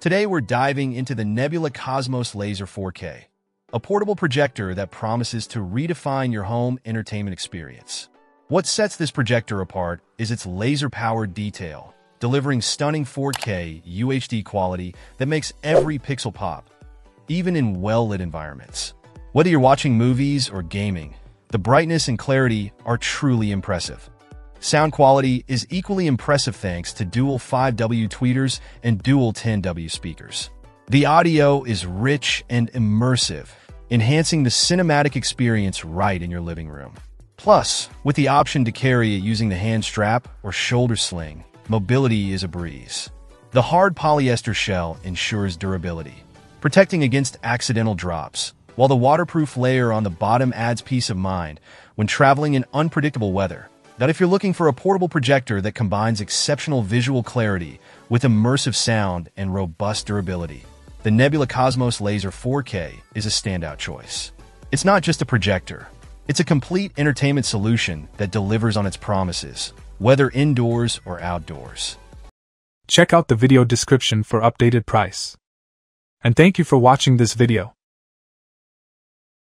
Today we're diving into the Nebula Cosmos Laser 4K, a portable projector that promises to redefine your home entertainment experience. What sets this projector apart is its laser-powered detail, delivering stunning 4K UHD quality that makes every pixel pop, even in well-lit environments. Whether you're watching movies or gaming, the brightness and clarity are truly impressive. Sound quality is equally impressive thanks to dual 5W tweeters and dual 10W speakers. The audio is rich and immersive, enhancing the cinematic experience right in your living room. Plus, with the option to carry it using the hand strap or shoulder sling, mobility is a breeze. The hard polyester shell ensures durability, protecting against accidental drops, while the waterproof layer on the bottom adds peace of mind when traveling in unpredictable weather. That if you're looking for a portable projector that combines exceptional visual clarity with immersive sound and robust durability, the Nebula Cosmos Laser 4K is a standout choice. It's not just a projector, it's a complete entertainment solution that delivers on its promises, whether indoors or outdoors. Check out the video description for updated price. And thank you for watching this video.